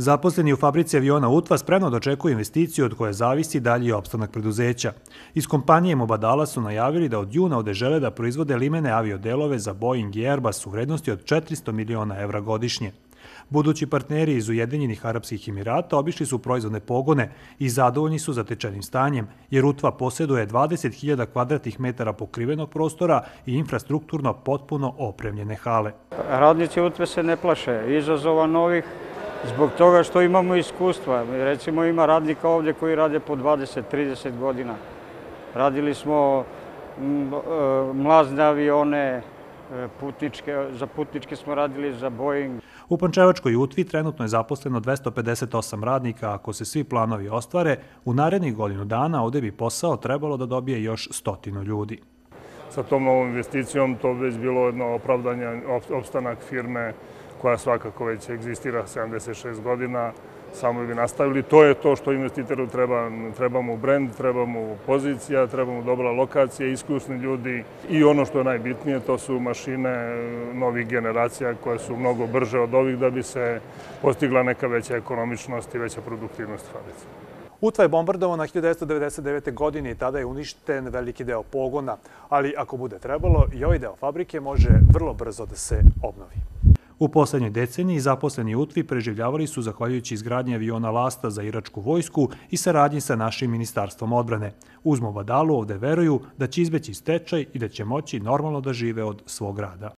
Zaposleni u fabrici aviona Utva spremno dočekuju investiciju od koje zavisi dalji opstanak preduzeća. Iz kompanije Mobadala su najavili da od juna ovde žele da proizvode limene aviodelove za Boeing i Airbus u vrednosti od 400 miliona evra godišnje. Budući partneri iz Ujedinjenih Arapskih Emirata obišli su proizvodne pogone i zadovoljni su zatečenim stanjem, jer Utva posjeduje 20.000 kvadratnih metara pokrivenog prostora i infrastrukturno potpuno opremljene hale. Radnici Utve se ne plaše izazova novih, Zbog toga što imamo iskustva. Recimo ima radnika ovdje koji rade po 20-30 godina. Radili smo e, mlazne avione, e, putničke, za putničke smo radili za Boeing. U Pančevačkoj utvi trenutno je zaposleno 258 radnika, ako se svi planovi ostvare, u narednih godinu dana ovde bi posao trebalo da dobije još stotinu ljudi. Sa tom novom investicijom to bi bilo jedno opravdanje, opstanak firme koja svakako već egzistira 76 godina, samo bi nastavili. To je to što investitoru treba. Treba mu brend, treba mu pozicija, treba mu dobra lokacija, iskusni ljudi i ono što je najbitnije, to su mašine novih generacija koje su mnogo brže od ovih da bi se postigla neka veća ekonomičnost i veća produktivnost fabrice. Utva je bombardovana 1999. godine i tada je uništen veliki deo pogona, ali ako bude trebalo, i ovaj deo fabrike može vrlo brzo da se obnovi. U poslednjoj deceniji zaposleni Utvi preživljavali su zahvaljujući izgradnje aviona Lasta za iračku vojsku i saradnji sa našim ministarstvom odbrane. Uz Mobadalu ovde veruju da će izbeći stečaj i da će moći normalno da žive od svog rada.